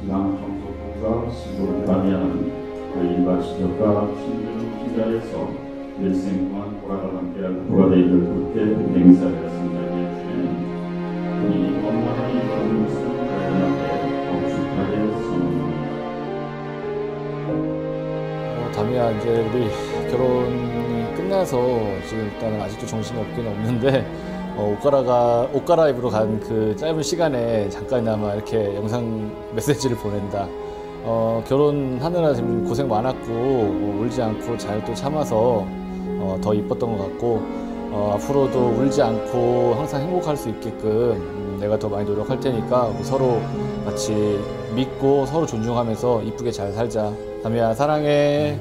지방청소부가 시도하면 그 일반 시적과 신규 기자에서 일생 동안 보라가 함께한 보라데이를 그렇게 행사를 주는 본인이 원만히 모든 것을 그분한테 억숙하게 선언합니다. 어, 다미야 이제 우리 결혼이 끝나서 지금 일단은 아직도 정신이 없긴 없는데 어, 옷가라가 옷가라입으로 간그 짧은 시간에 잠깐이나마 이렇게 영상 메시지를 보낸다. 어, 결혼하느라 지금 고생 많았고 어, 울지 않고 잘 또 참아서 어, 더 이뻤던 것 같고 어, 앞으로도 울지 않고 항상 행복할 수 있게끔 음, 내가 더 많이 노력할 테니까 서로 같이 믿고 서로 존중하면서 이쁘게 잘 살자. 다미야 사랑해.